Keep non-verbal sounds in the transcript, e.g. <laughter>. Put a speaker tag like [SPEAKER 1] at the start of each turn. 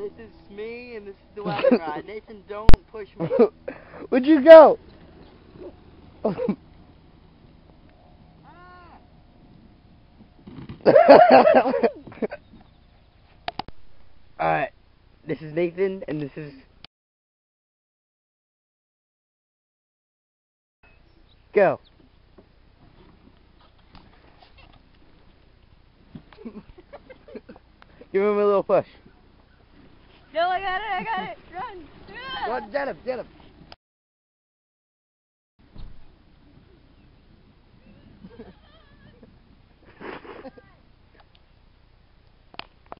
[SPEAKER 1] This is me and this is the <laughs> wagon ride. Nathan, don't push me. <laughs>
[SPEAKER 2] Where'd you go? <laughs> Alright, this is Nathan and this is... Go. Give him a little push.
[SPEAKER 3] No, I got it, I got it. Run.
[SPEAKER 2] On, get him, get him.